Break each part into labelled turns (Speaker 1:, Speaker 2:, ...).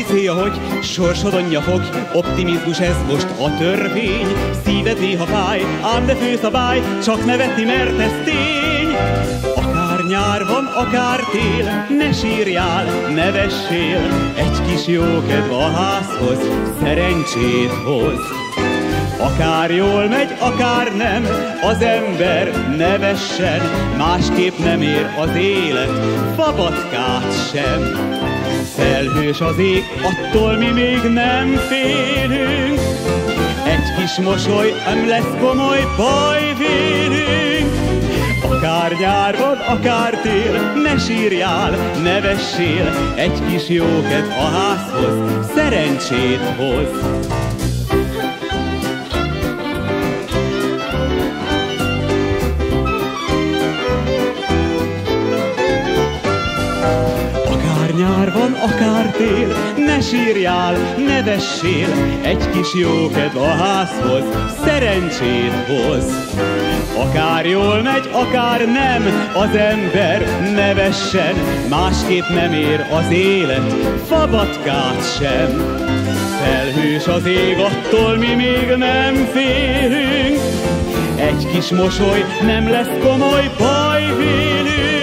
Speaker 1: célja, hogy sorsodon nyafog, optimizmus ez most a törvény. Szíved néha fáj, ám de főszabály, csak nevetni, mert ez tény. Akár nyár van, akár tél, ne sírjál, ne vessél, egy kis jókedv a házhoz, szerencsét hoz. Akár jól megy, akár nem, az ember nevessen, másképp nem ér az élet, fabatkát sem. Felhős az ég, attól mi még nem félünk, egy kis mosoly, nem lesz komoly baj vélünk. Akár nyár van, akár tél, ne sírjál, ne vessél, egy kis jóket a házhoz, szerencsét hoz. Akár tél, ne sírjál, ne vessél, egy kis jókedv a házhoz, szerencsét hoz. Akár jól megy, akár nem, az ember ne vessen, másképp nem ér az élet, fabatkát sem. Felhős az ég, attól mi még nem félünk, egy kis mosoly nem lesz komoly baj vélünk.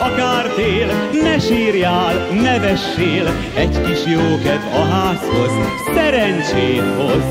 Speaker 1: Akár tél, ne sírjál, ne vessél, egy kis jóket a házhoz, szerencsét hoz.